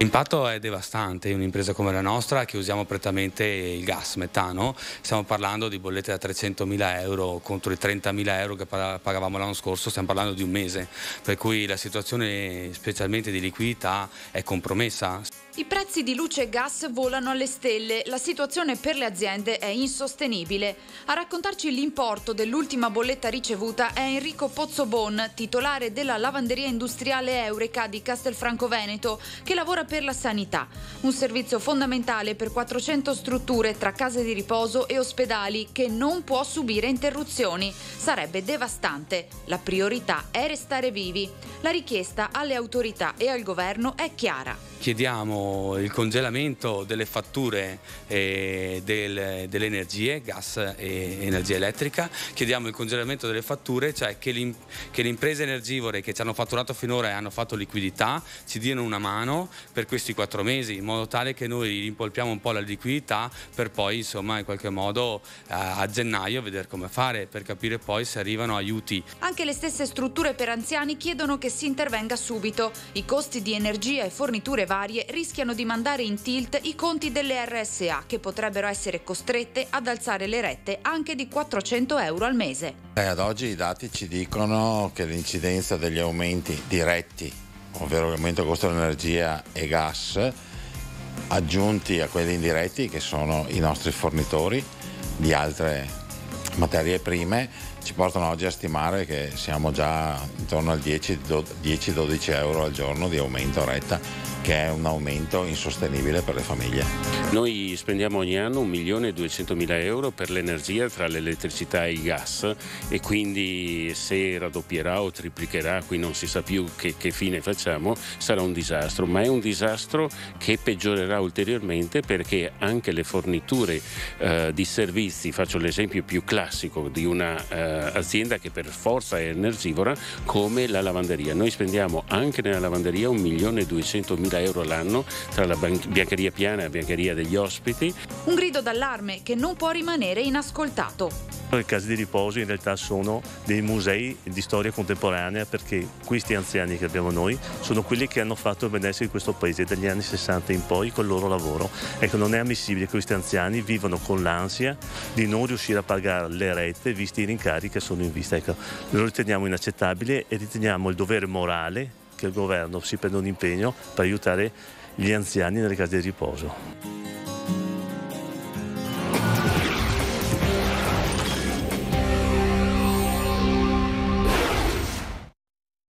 L'impatto è devastante in un'impresa come la nostra che usiamo prettamente il gas metano, stiamo parlando di bollette da 300.000 euro contro i 30.000 euro che pagavamo l'anno scorso, stiamo parlando di un mese, per cui la situazione specialmente di liquidità è compromessa. I prezzi di luce e gas volano alle stelle, la situazione per le aziende è insostenibile. A raccontarci l'importo dell'ultima bolletta ricevuta è Enrico Pozzobon, titolare della lavanderia industriale Eureka di Castelfranco Veneto, che lavora per la sanità, un servizio fondamentale per 400 strutture tra case di riposo e ospedali che non può subire interruzioni. Sarebbe devastante. La priorità è restare vivi. La richiesta alle autorità e al governo è chiara chiediamo il congelamento delle fatture eh, del, delle energie, gas e energia elettrica, chiediamo il congelamento delle fatture, cioè che, che, le imprese energivore che ci hanno fatturato finora e hanno fatto liquidità ci diano una mano per questi quattro mesi, in modo tale che noi rimpolpiamo un po' la liquidità per poi insomma in qualche modo eh, a gennaio vedere come fare, per capire poi se arrivano aiuti. Anche le stesse strutture per anziani chiedono che si intervenga subito. I costi di energia e forniture varie rischiano di mandare in tilt i conti delle RSA che potrebbero essere costrette ad alzare le rette anche di 400 euro al mese. Eh, ad oggi i dati ci dicono che l'incidenza degli aumenti diretti, ovvero l'aumento del costo dell'energia e gas, aggiunti a quelli indiretti che sono i nostri fornitori di altre materie prime, ci portano oggi a stimare che siamo già intorno al 10-12 euro al giorno di aumento a retta che è un aumento insostenibile per le famiglie. Noi spendiamo ogni anno 1.200.000 euro per l'energia tra l'elettricità e il gas e quindi se raddoppierà o triplicherà, qui non si sa più che, che fine facciamo, sarà un disastro, ma è un disastro che peggiorerà ulteriormente perché anche le forniture eh, di servizi, faccio l'esempio più classico di un'azienda eh, che per forza è energivora come la lavanderia. Noi spendiamo anche nella lavanderia 1.200.000 100.000 euro l'anno tra la biancheria piana e la biancheria degli ospiti. Un grido d'allarme che non può rimanere inascoltato. Le case di riposo in realtà sono dei musei di storia contemporanea perché questi anziani che abbiamo noi sono quelli che hanno fatto il benessere di questo paese dagli anni 60 in poi col loro lavoro. Ecco, non è ammissibile che questi anziani vivano con l'ansia di non riuscire a pagare le rette visti i rincari che sono in vista. Ecco, lo riteniamo inaccettabile e riteniamo il dovere morale che il governo si prenda un impegno per aiutare gli anziani nelle case di riposo.